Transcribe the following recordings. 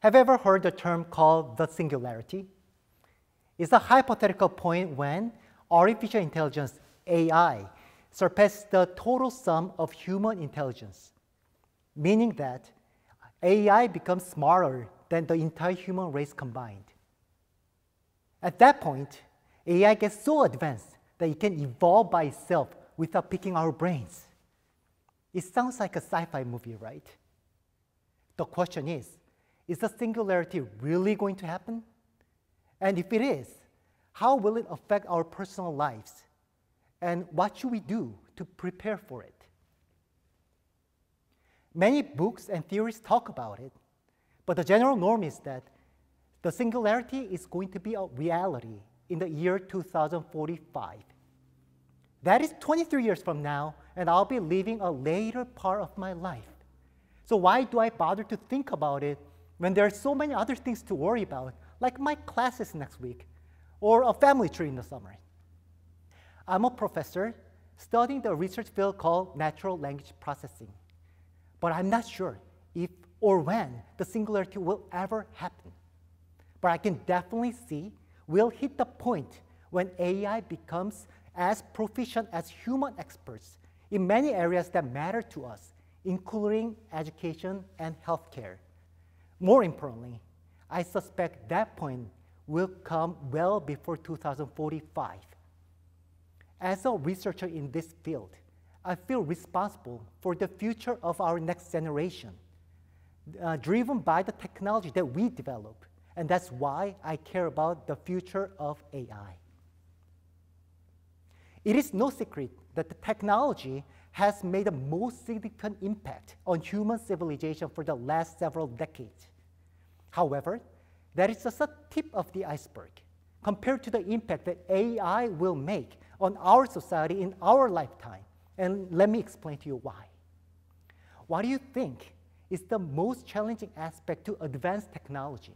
Have you ever heard the term called the singularity? It's a hypothetical point when artificial intelligence, AI, surpasses the total sum of human intelligence, meaning that AI becomes smarter than the entire human race combined. At that point, AI gets so advanced that it can evolve by itself without picking our brains. It sounds like a sci fi movie, right? The question is is the singularity really going to happen? And if it is, how will it affect our personal lives? And what should we do to prepare for it? Many books and theories talk about it, but the general norm is that the singularity is going to be a reality in the year 2045. That is 23 years from now, and I'll be living a later part of my life. So why do I bother to think about it when there are so many other things to worry about, like my classes next week or a family tree in the summer? I'm a professor studying the research field called natural language processing, but I'm not sure if or when the singularity will ever happen. But I can definitely see we'll hit the point when AI becomes as proficient as human experts in many areas that matter to us, including education and healthcare. More importantly, I suspect that point will come well before 2045. As a researcher in this field, I feel responsible for the future of our next generation, uh, driven by the technology that we develop. And that's why I care about the future of AI. It is no secret that the technology has made the most significant impact on human civilization for the last several decades. However, that is just a tip of the iceberg compared to the impact that AI will make on our society in our lifetime. And let me explain to you why. What do you think is the most challenging aspect to advanced technology?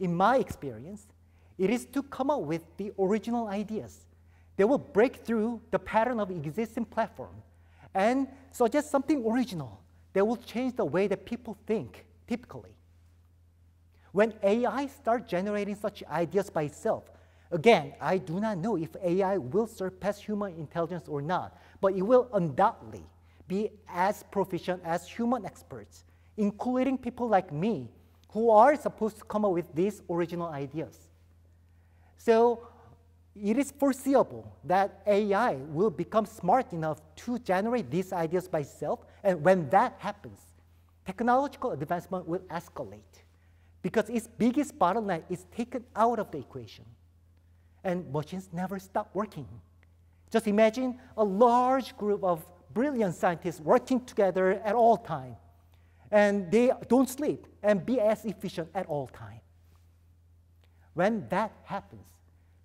In my experience, it is to come up with the original ideas they will break through the pattern of existing platform and suggest something original that will change the way that people think typically. When AI starts generating such ideas by itself, again, I do not know if AI will surpass human intelligence or not, but it will undoubtedly be as proficient as human experts, including people like me, who are supposed to come up with these original ideas. So it is foreseeable that AI will become smart enough to generate these ideas by itself, and when that happens, technological advancement will escalate because its biggest bottleneck is taken out of the equation. And machines never stop working. Just imagine a large group of brilliant scientists working together at all time, and they don't sleep and be as efficient at all time. When that happens,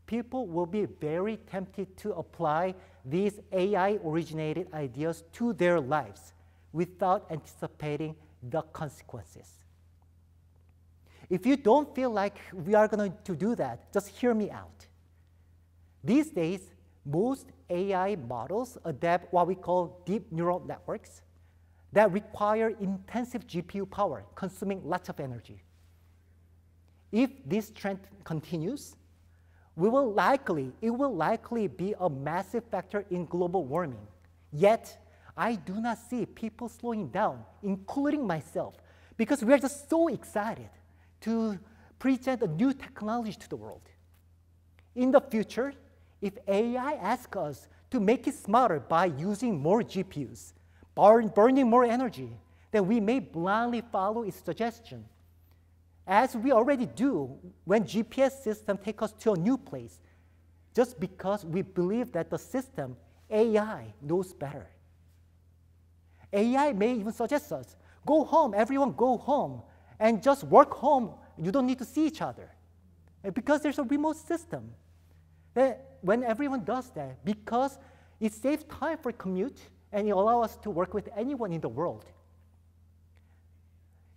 people will be very tempted to apply these AI originated ideas to their lives without anticipating the consequences. If you don't feel like we are going to do that, just hear me out. These days, most AI models adapt what we call deep neural networks that require intensive GPU power, consuming lots of energy. If this trend continues, we will likely, it will likely be a massive factor in global warming. Yet, I do not see people slowing down, including myself, because we are just so excited to present a new technology to the world. In the future, if AI asks us to make it smarter by using more GPUs, burn, burning more energy, then we may blindly follow its suggestion as we already do when GPS system take us to a new place, just because we believe that the system, AI, knows better. AI may even suggest us, go home, everyone go home, and just work home. You don't need to see each other. Uh, because there's a remote system. Uh, when everyone does that, because it saves time for commute and it allows us to work with anyone in the world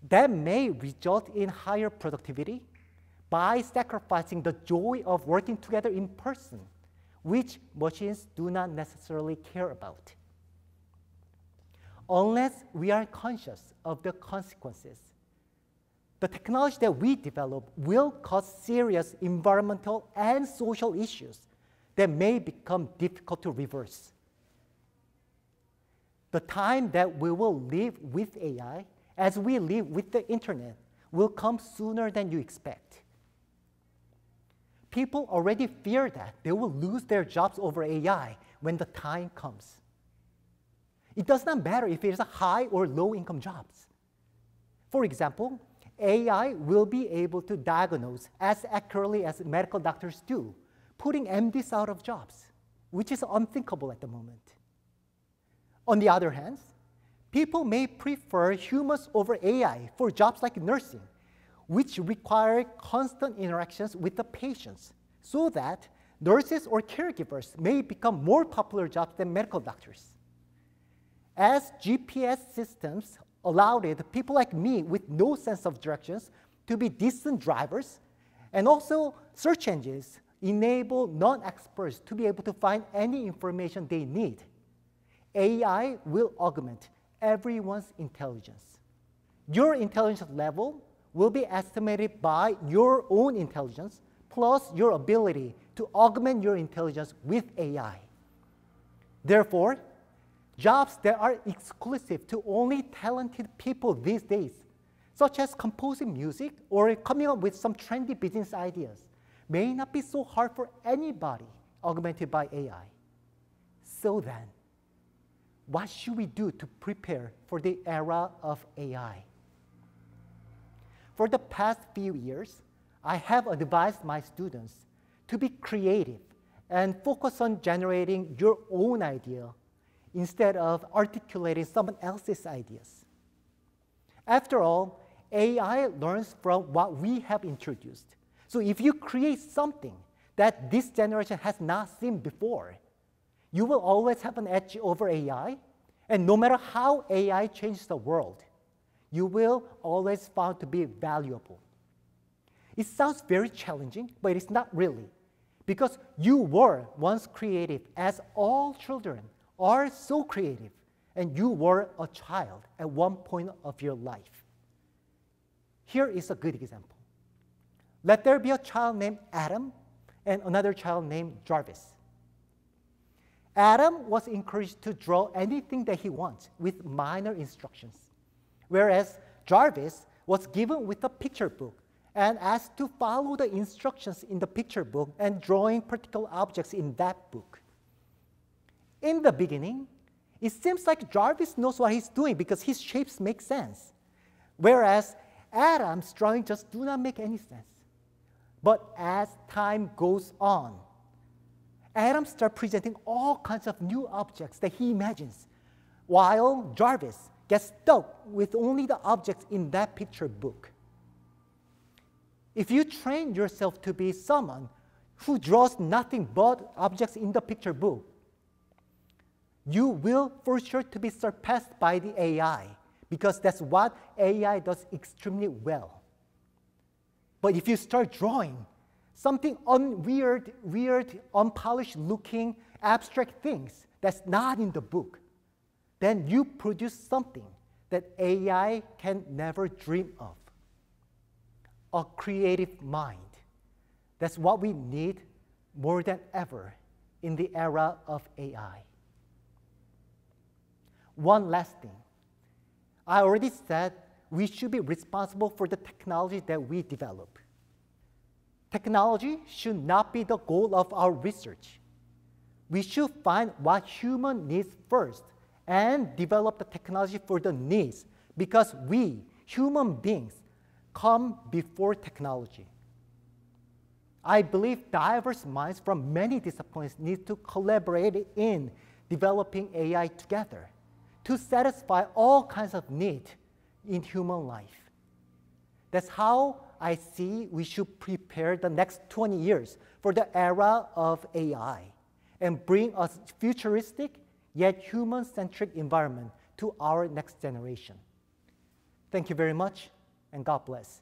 that may result in higher productivity by sacrificing the joy of working together in person, which machines do not necessarily care about. Unless we are conscious of the consequences, the technology that we develop will cause serious environmental and social issues that may become difficult to reverse. The time that we will live with AI, as we live with the internet, will come sooner than you expect. People already fear that they will lose their jobs over AI when the time comes. It does not matter if it is a high or low income jobs. For example, AI will be able to diagnose as accurately as medical doctors do, putting MDs out of jobs, which is unthinkable at the moment. On the other hand, people may prefer humans over AI for jobs like nursing, which require constant interactions with the patients, so that nurses or caregivers may become more popular jobs than medical doctors. As GPS systems allowed it, people like me with no sense of directions to be decent drivers, and also search engines enable non-experts to be able to find any information they need. AI will augment everyone's intelligence. Your intelligence level will be estimated by your own intelligence plus your ability to augment your intelligence with AI. Therefore, jobs that are exclusive to only talented people these days, such as composing music or coming up with some trendy business ideas, may not be so hard for anybody augmented by AI. So then, what should we do to prepare for the era of AI? For the past few years, I have advised my students to be creative and focus on generating your own idea instead of articulating someone else's ideas. After all, AI learns from what we have introduced. So if you create something that this generation has not seen before, you will always have an edge over AI. And no matter how AI changes the world, you will always found to be valuable. It sounds very challenging, but it's not really. Because you were once creative, as all children are so creative, and you were a child at one point of your life. Here is a good example. Let there be a child named Adam and another child named Jarvis. Adam was encouraged to draw anything that he wants with minor instructions, whereas Jarvis was given with a picture book and asked to follow the instructions in the picture book and drawing particular objects in that book. In the beginning, it seems like Jarvis knows what he's doing because his shapes make sense, whereas Adam's drawing just do not make any sense. But as time goes on, Adam starts presenting all kinds of new objects that he imagines, while Jarvis gets stuck with only the objects in that picture book. If you train yourself to be someone who draws nothing but objects in the picture book, you will for sure to be surpassed by the AI because that's what AI does extremely well. But if you start drawing something unweird, weird, unpolished looking, abstract things that's not in the book, then you produce something that AI can never dream of. A creative mind. That's what we need more than ever in the era of AI. One last thing. I already said we should be responsible for the technology that we develop. Technology should not be the goal of our research. We should find what human needs first and develop the technology for the needs because we, human beings, come before technology. I believe diverse minds from many disciplines need to collaborate in developing AI together to satisfy all kinds of needs in human life. That's how I see we should prepare the next 20 years for the era of AI and bring a futuristic yet human-centric environment to our next generation. Thank you very much, and God bless.